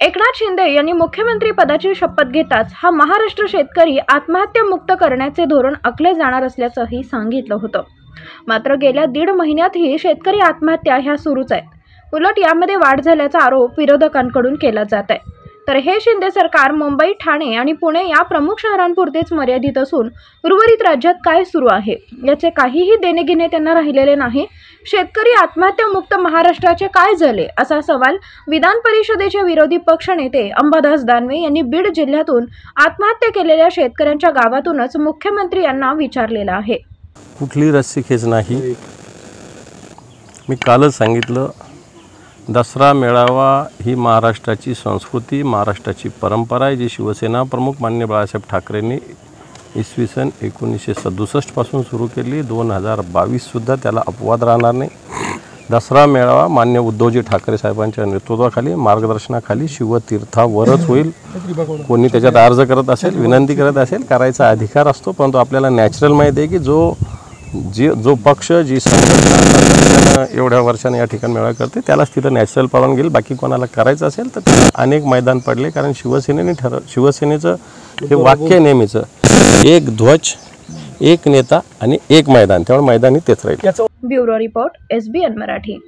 एकनाथ शिंदे यांनी मुख्यमंत्री पदाची शपथ घेताच हा महाराष्ट्र शेतकरी आत्महत्या मुक्त करण्याचे धोरण आखले जाणार असल्याचंही सांगितलं होतं. मात्र गेल्या दीड महिन्यातही शेतकरी आत्महत्या ह्या सुरूच आहेत. उलट यामध्ये वाढ झाल्याचा आरोप विरोधकांकडून केला जात आहे. तर हे शिंदे सरकार मुंबई ठाणे आणि पुणे या प्रमुख शहरांपुरतेच मर्यादित असून उर्वरित राज्यात काय सुरू आहे? याचे काहीही देणेघेणे त्यांना राहिलेले नाही. शेतकरी आत्महत्यामुक्त महाराष्ट्राचे काय झाले? असा सवाल विधान परिषदेचे विरोधी पक्षनेते अंबादास दानवे यांनी बीड जिल्ह्यातून आत्महत्या केलेल्या शेतकऱ्यांच्या गावातूनच मुख्यमंत्री यांना विचारलेला आहे. कुठली रस्सीखेच नाही. मी कालच सांगितलं दसरा मेळावा ही महाराष्ट्राची संस्कृती महाराष्ट्राची परंपरा आहे जी शिवसेना प्रमुख मान्य बाळासाहेब ठाकरेंनी इसवी सन एकोणीसशे सदुसष्टपासून सुरू केली. दोन हजार बावीससुद्धा त्याला अपवाद राहणार नाही. दसरा मेळावा मान्य उद्धवजी ठाकरे साहेबांच्या नेतृत्वाखाली मार्गदर्शनाखाली शिवतीर्थावरच होईल. कोणी त्याच्यात अर्ज करत असेल विनंती करत असेल करायचा अधिकार असतो परंतु आपल्याला नॅचरल माहिती आहे की जो जे जो पक्ष जी संघटना एवढ्या वर्षाने या ठिकाणी मेळा करते त्यालाच तिथं नॅचरल परवानगी गेल बाकी कोणाला करायचं असेल तर अनेक मैदान पडले कारण शिवसेनेने ठरव शिवसेनेचं हे वाक्य नेहमीचं एक ध्वज एक नेता आणि एक मैदान त्यामुळे मैदानी तेच राहील. Bureau report S B N Marathi.